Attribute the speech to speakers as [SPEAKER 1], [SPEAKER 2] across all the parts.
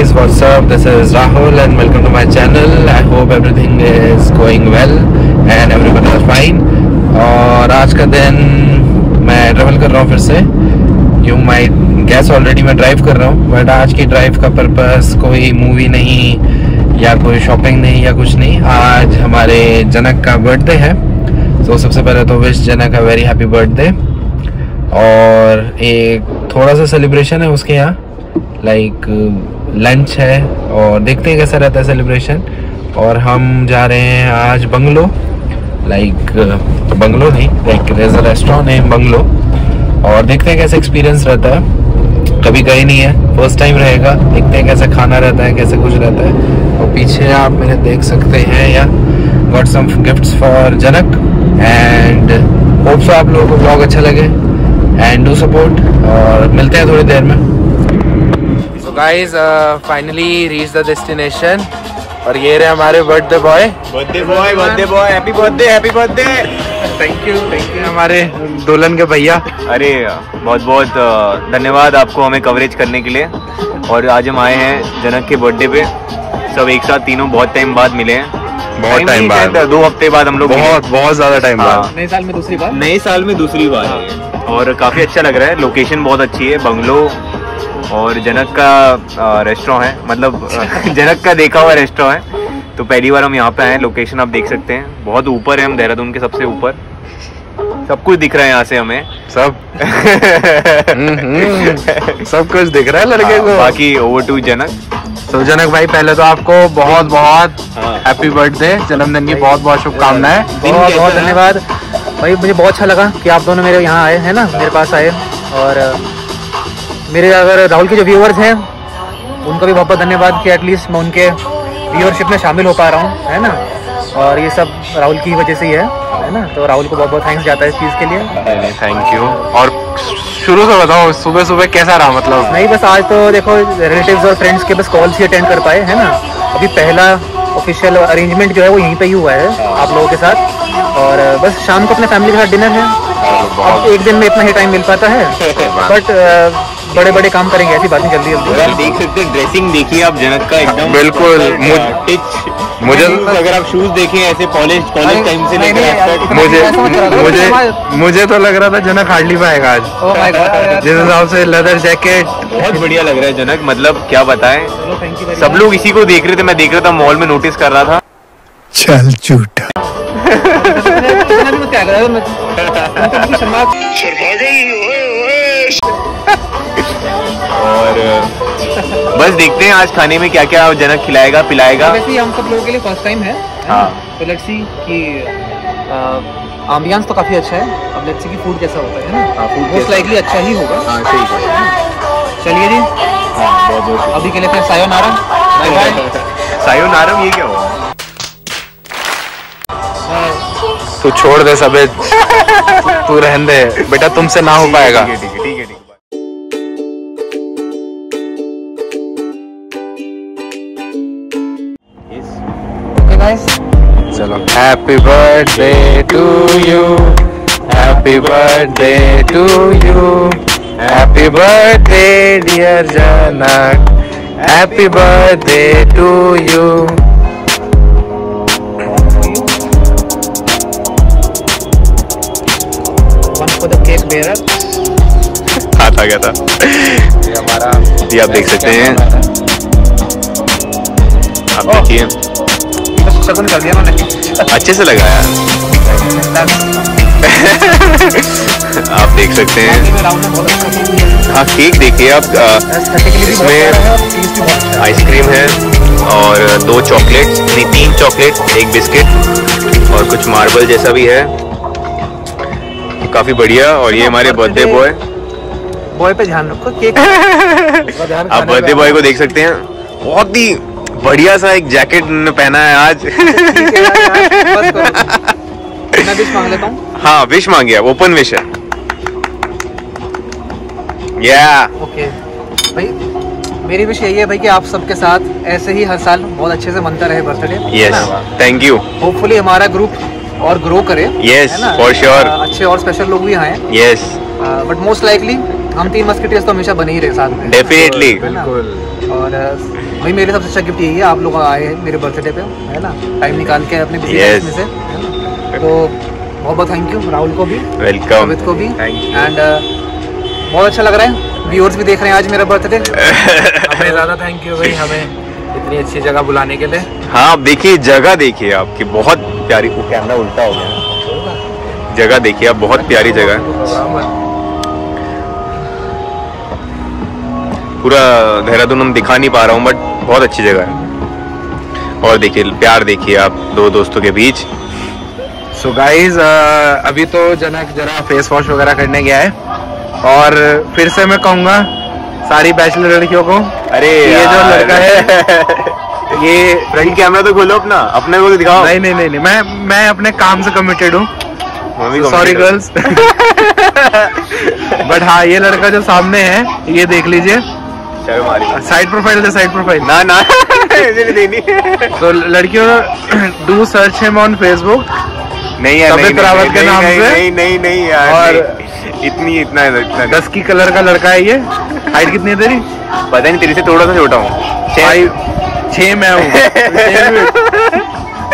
[SPEAKER 1] guys, what's up? This is Rahul and welcome to my channel. I hope everything is going well and everyone is fine. और आज का दिन मैं travel कर रहा हूँ फिर से यू माई गैस ऑलरेडी मैं ड्राइव कर रहा हूँ बट आज की ड्राइव का पर्पस कोई मूवी नहीं या कोई शॉपिंग नहीं या कुछ नहीं आज हमारे जनक का बर्थडे है तो सबसे पहले तो wish Janak a very happy birthday और एक थोड़ा सा सेलिब्रेशन है उसके यहाँ लाइक लंच है और देखते हैं कैसा रहता है सेलिब्रेशन और हम जा रहे हैं आज बंगलो लाइक बंगलो नहीं लाइक रेस्टोरेंट है बंगलो. और देखते हैं कैसा एक्सपीरियंस रहता है. कभी गए नहीं है फ़र्स्ट टाइम रहेगा, देखते हैं कैसा खाना रहता है, कैसे कुछ रहता है. और पीछे आप मेरे देख सकते हैं, या got some gifts for Janak and hopes आप लोगों को ब्लॉग अच्छा लगे. एंड डू सपोर्ट और मिलते हैं थोड़ी देर में. So guys finally reach the destination और ये रहे हमारे birthday boy
[SPEAKER 2] birthday boy birthday boy happy birthday happy birthday
[SPEAKER 1] thank you thank you हमारे दुल्हन के भैया.
[SPEAKER 2] अरे बहुत बहुत धन्यवाद आपको हमें कवरेज करने के लिए. और आज हम आए हैं जनक के बर्थडे पे. सब एक साथ तीनों बहुत टाइम बाद मिले हैं.
[SPEAKER 1] बहुत टाइम बाद.
[SPEAKER 2] दो हफ़्ते बाद हम लोग
[SPEAKER 1] बहुत बहुत ज़्यादा टाइम
[SPEAKER 2] हाँ।
[SPEAKER 1] बाद.
[SPEAKER 3] नए साल में दूसरी बार?
[SPEAKER 2] नए साल में दूसरी बार. और काफ़ी अच्छा लग रहा है. लोकेशन बहुत अच्छी है. बंगलो और जनक का रेस्टोरेंट है। मतलब जनक का देखा हुआ रेस्टोरेंट है। तो पहली बार हम यहाँ पे आए हैं। लोकेशन आप देख सकते हैं। बहुत ऊपर है हम देहरादून के सबसे ऊपर। सब कुछ दिख रहा है यहाँ से हमें।
[SPEAKER 1] सब? हम्म, हम्म, सब कुछ दिख रहा है लड़के
[SPEAKER 2] हाँ,
[SPEAKER 1] को?
[SPEAKER 2] बाकी ओवर टू जनक।
[SPEAKER 1] तो जनक भाई पहले तो आपको बहुत बहुत
[SPEAKER 2] हाँ।
[SPEAKER 1] हैप्पी बर्थडे जन्मदिन की बहुत बहुत शुभकामनाएँ।
[SPEAKER 3] बहुत बहुत धन्यवाद। भाई मुझे बहुत अच्छा लगा कि आप दोनों मेरे यहाँ आए हैं ना? मेरे पास आए। और मेरे अगर राहुल के जो व्यूअर्स हैं उनका भी बहुत बहुत धन्यवाद कि एटलीस्ट मैं उनके व्यूअरशिप में शामिल हो पा रहा हूँ है ना? और ये सब राहुल की वजह से ही है है ना? तो राहुल को बहुत बहुत थैंक्स जाता है इस चीज़ के लिए।
[SPEAKER 1] थैंक यू और शुरू से बताओ सुबह सुबह कैसा रहा मतलब?
[SPEAKER 3] नहीं बस आज तो देखो रिलेटिव्स और फ्रेंड्स के बस कॉल्स ही अटेंड कर पाए है ना? अभी पहला ऑफिशियल अरेंजमेंट जो है वो यहीं पे ही हुआ है आप लोगों के साथ। और बस शाम को अपने फैमिली के साथ डिनर है। अब एक दिन में इतना ही टाइम मिल पाता है। बट बड़े बड़े काम करेंगे ऐसी बात नहीं जल्दी
[SPEAKER 2] आप देख सकते हैं ड्रेसिंग देखिए आप जनक का एकदम
[SPEAKER 1] बिल्कुल, मुझे-
[SPEAKER 2] अगर आप शूज़ देखें ऐसे कॉलेज कॉलेज टाइम से लेकर
[SPEAKER 1] मुझे। मुझे मुझे तो लग रहा था जनक हार्डली पाएगा आज।
[SPEAKER 3] Oh.
[SPEAKER 1] जिस हिसाब से लेदर जैकेट
[SPEAKER 2] बहुत बढ़िया लग रहा है जनक मतलब क्या बताएँ। सब लोग इसी को देख रहे थे मैं देख रहा था मॉल में नोटिस कर रहा था।
[SPEAKER 1] चल झूठा।
[SPEAKER 3] इतना भी
[SPEAKER 2] और बस देखते हैं आज खाने में क्या क्या जनक खिलाएगा पिलाएगा।
[SPEAKER 3] वैसे ही हम सब लोगों के लिए फ़र्स्ट टाइम है
[SPEAKER 2] हाँ।
[SPEAKER 3] तो लेट्स सी कि एम्बियंस तो काफ़ी अच्छा है। अब लेट्स सी कि फ़ूड कैसा होता है
[SPEAKER 2] हाँ,
[SPEAKER 3] ना?
[SPEAKER 2] food
[SPEAKER 3] मोस्ट लाइकली अच्छा ही होगा।
[SPEAKER 2] हाँ सही
[SPEAKER 3] चलिए जी।
[SPEAKER 2] हाँ बहुत बहुत
[SPEAKER 3] अभी के लिए फिर सायो नारा बाय बाय
[SPEAKER 2] सायो नारम ये क्या हुआ?
[SPEAKER 1] तू छोड़ दे सबे। तू रहने दे। बेटा तुमसे ना हो पाएगा। Happy birthday to you happy birthday to you happy birthday dear Janak happy birthday to you
[SPEAKER 3] one for the cake bearer
[SPEAKER 2] हाथ आ गया था।
[SPEAKER 1] ये हमारा
[SPEAKER 2] ये आप देख सकते हैं। आप देखिए।
[SPEAKER 3] शगुन कर दिया मैंने।
[SPEAKER 2] अच्छे से लगा यार। आप देख सकते हैं।
[SPEAKER 3] अच्छा
[SPEAKER 2] हाँ केक देखिए आप इसमें आइसक्रीम है और दो चॉकलेट नहीं तीन चॉकलेट एक बिस्किट और कुछ मार्बल जैसा भी है। काफ़ी बढ़िया और ये हमारे बर्थडे बॉय
[SPEAKER 3] बॉय पे ध्यान रखो केक
[SPEAKER 2] आप बर्थडे बॉय को देख सकते हैं। बहुत ही बढ़िया सा एक जैकेट पहना है आज।
[SPEAKER 3] मैं डिश मांग लेता हूँ।
[SPEAKER 2] हाँ विश मांगे ओपन विश है। या
[SPEAKER 3] ओके भाई मेरी विश यही है भाई कि आप सबके साथ ऐसे ही हर साल बहुत अच्छे से मनता रहे birthday.
[SPEAKER 2] Yes thank you
[SPEAKER 3] hopefully हमारा ग्रुप और ग्रो करे
[SPEAKER 2] for sure.
[SPEAKER 3] अ, अच्छे और स्पेशल लोग भी आए।
[SPEAKER 2] यस
[SPEAKER 3] बट मोस्ट लाइकली हम तीन मस्किटियर्स तो हमेशा बने ही रहे साथ में।
[SPEAKER 2] डेफिनेटली
[SPEAKER 3] ना? और अ, भाई मेरे सबसे अच्छा गिफ्ट यही है आप लोग आए हैं मेरे बर्थडे पे है ना? टाइम निकाल के अपने
[SPEAKER 2] Yes.
[SPEAKER 3] में से तो बहुत बहुत थैंक यू राहुल को भी
[SPEAKER 2] वेलकम
[SPEAKER 3] अमित को भी. एंड बहुत अच्छा लग रहा है। व्यूअर्स भी देख रहे हैं आज मेरा बर्थडे
[SPEAKER 1] हमें ज़्यादा थैंक यू भाई हमें इतनी अच्छी जगह बुलाने के लिए।
[SPEAKER 2] हाँ आप देखिए जगह देखिए आपकी बहुत प्यारी वो कैमरा उल्टा हो गया। जगह देखिए आप बहुत प्यारी जगह है। पूरा देहरादून हम दिखा नहीं पा रहा हूँ बट बहुत अच्छी जगह है। और देखिए प्यार देखिए आप दो दोस्तों के बीच।
[SPEAKER 1] सो so गाइज़ अभी तो जनक जरा फेस वॉश वगैरह करने गया है। और फिर से मैं कहूँगा सारी बैचलर लड़कियों को
[SPEAKER 2] अरे
[SPEAKER 1] ये जो लड़का है ये
[SPEAKER 2] फ्रंट कैमरा तो खोलो अपना। अपने को तो दिखाओ।
[SPEAKER 1] नहीं नहीं नहीं नहीं। मैं मैं अपने काम से कमिटेड हूँ। सॉरी गर्ल्स बट हाँ ये लड़का जो सामने है ये देख लीजिए।
[SPEAKER 2] चलो मारी।
[SPEAKER 1] साइड प्रोफ़ाइल साइड प्रोफ़ाइल
[SPEAKER 2] ना ना। देनी।
[SPEAKER 1] तो लड़कियों do search him on Facebook
[SPEAKER 2] नहीं यार नहीं,
[SPEAKER 1] रावत
[SPEAKER 2] नहीं,
[SPEAKER 1] के नाम
[SPEAKER 2] नहीं,
[SPEAKER 1] से?
[SPEAKER 2] नहीं नहीं नहीं यार
[SPEAKER 1] और-।
[SPEAKER 2] इतनी इतना इतना
[SPEAKER 1] दस की कलर का लड़का है ये। हाइट कितनी है तेरी?
[SPEAKER 2] पता नहीं तेरे से थोड़ा सा छोटा हूँ।
[SPEAKER 1] छः मैं हूँ।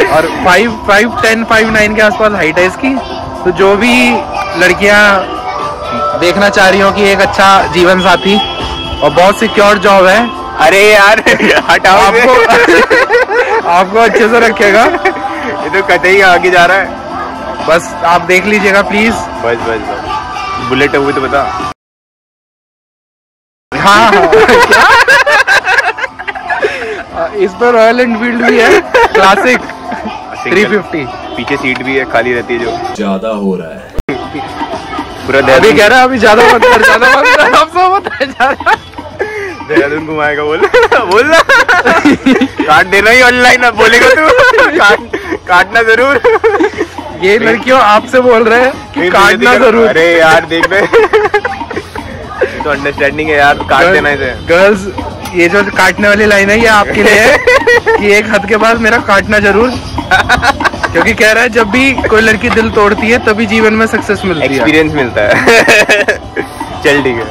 [SPEAKER 1] और five five ten five nine के आसपास हाइट है इसकी। तो जो भी लड़कियाँ देखना चाह रही हो कि एक अच्छा जीवन साथी और बहुत सिक्योर जॉब है।
[SPEAKER 2] अरे यार हटाओ
[SPEAKER 1] आपको आपको अच्छे से रखेगा
[SPEAKER 2] ये तो कतई आगे जा रहा है।
[SPEAKER 1] बस आप देख लीजिएगा प्लीज़
[SPEAKER 2] बस बस बस। बुलेट है वो तो बता।
[SPEAKER 1] हाँ हाँ। इस पर रॉयल एनफील्ड भी है। क्लासिक 350
[SPEAKER 2] पीछे सीट भी है खाली रहती है जो।
[SPEAKER 4] ज़्यादा हो रहा है।
[SPEAKER 2] पूरा
[SPEAKER 1] अभी कह रहा है अभी ज़्यादा मत कर ज़्यादा मत कर अब सब होता है ज़्यादा
[SPEAKER 2] देहरादून घुमाएगा बोल। बोल ना। काट देना ही ऑनलाइन अब बोलेगा तू। काट काटना ज़रूर।
[SPEAKER 1] ये लड़कियों आपसे बोल रहे हैं कि काटना ज़रूर।
[SPEAKER 2] अरे यार देख ले। तो अंडरस्टैंडिंग है यार काट देना इसे।
[SPEAKER 1] गर्ल्स ये जो काटने वाली लाइन है ये आपके लिए है कि एक हद के बाद मेरा काटना ज़रूर। क्योंकि कह रहा है जब भी कोई लड़की दिल तोड़ती है तभी जीवन में सक्सेस मिलती है।
[SPEAKER 2] एक्सपीरियंस मिलता है। चल ठीक है।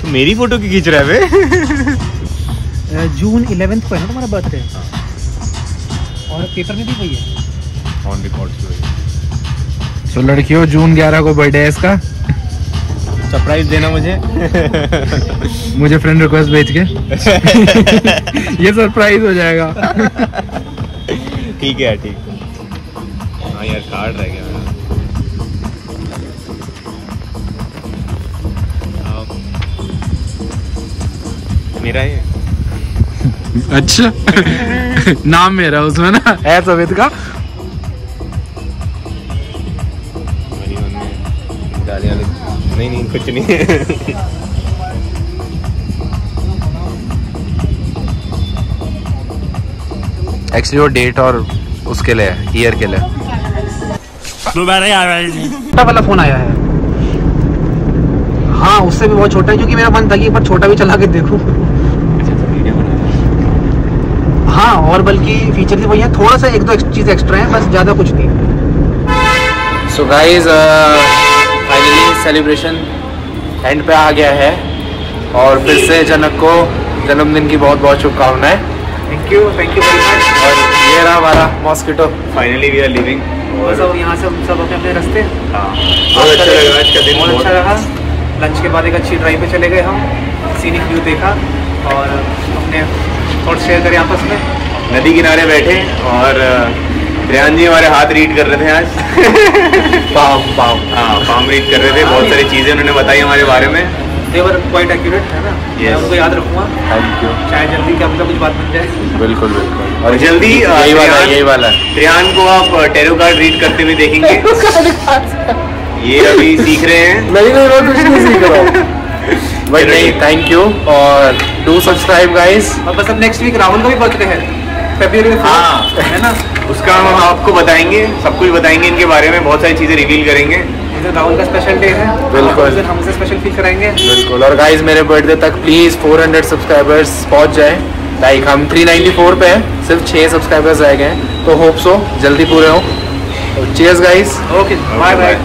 [SPEAKER 2] तो मेरी फ़ोटो की खींच रहा है बे
[SPEAKER 3] जून इलेवेंथ को है ना तुम्हारा बर्थडे और पेपर में भी वही है?
[SPEAKER 2] ऑन रिकॉर्ड
[SPEAKER 1] तो लड़कियों जून 11 को बर्थडे है इसका?
[SPEAKER 2] सरप्राइज़ देना मुझे।
[SPEAKER 1] मुझे फ्रेंड रिक्वेस्ट भेज के। ये सरप्राइज़ हो जाएगा।
[SPEAKER 2] ठीक है ठीक। हाँ यार कार्ड रह गया। मेरा ये
[SPEAKER 1] अच्छा। नाम मेरा उसमें ना। है समित का।
[SPEAKER 2] नहीं नहीं कुछ नहीं।
[SPEAKER 1] एक्चुअली वो डेट और उसके लिए ईयर के लिए।
[SPEAKER 3] छोटा वाला फ़ोन आया है। हाँ उससे भी बहुत छोटा है क्योंकि मेरा मन था कि एक बार छोटा भी चला के देखूँ। हाँ और बल्कि फीचर भी वही है थोड़ा सा एक दो चीज़ एक्स्ट्रा है बस ज़्यादा कुछ नहीं।
[SPEAKER 1] So so guys finally celebration end पे आ गया है। और फिर से जनक को जन्मदिन की बहुत बहुत शुभकामनाएँ।
[SPEAKER 3] Thank you thank you very much
[SPEAKER 1] और ये रहा हमारा mosquito
[SPEAKER 2] finally we are living
[SPEAKER 3] और सब यहाँ से हम सब अपने अपने रास्ते।
[SPEAKER 2] बहुत अच्छा लगा आज का दिन
[SPEAKER 3] बहुत अच्छा रहा। लंच के बाद एक अच्छी ड्राइव पे चले गए हम। सीनिक व्यू देखा। और अपने थॉट शेयर करे आपस में।
[SPEAKER 2] नदी किनारे बैठे और रियान जी हमारे हाथ रीड कर रहे थे आज।
[SPEAKER 1] पाम पाम
[SPEAKER 2] हाँ फार्म रीड कर रहे थे बहुत सारी चीज़ें उन्होंने बताई हमारे बारे में।
[SPEAKER 3] देवर क्वाइट एक्यूरेट है ना? मैं उनको याद रखूँगा।
[SPEAKER 1] थैंक यू
[SPEAKER 3] चाहे जल्दी क्या कुछ बात बन जाए।
[SPEAKER 1] बिल्कुल बिल्कुल।
[SPEAKER 2] और जल्दी
[SPEAKER 1] यही वाला यही वाला।
[SPEAKER 2] रियान को आप टेरो कार्ड रीड करते हुए देखेंगे। ये अभी सीख रहे हैं।
[SPEAKER 1] नहीं नहीं कुछ नहीं सीख रहा बट नहीं थैंक यू और डू सब्सक्राइब गाइस
[SPEAKER 3] और बस अब नेक्स्ट वीक राहुल का भी बर्थडे है। फेब्रुवरी
[SPEAKER 2] हाँ।
[SPEAKER 3] है ना?
[SPEAKER 2] उसका हम आपको बताएँगे सब कुछ बताएँगे इनके बारे में बहुत सारी चीज़ें रिवील करेंगे।
[SPEAKER 3] राहुल का स्पेशल डे है
[SPEAKER 1] बिल्कुल।
[SPEAKER 3] हमसे स्पेशल फील कराएँगे।
[SPEAKER 1] बिल्कुल। और गाइस मेरे बर्थडे तक प्लीज़ 400 सब्सक्राइबर्स पहुँच जाए। लाइक हम 394 पे हैं सिर्फ़ 6 सब्सक्राइबर्स रह गए हैं। तो होप सो जल्दी पूरे हो। Cheers guys
[SPEAKER 3] okay bye bye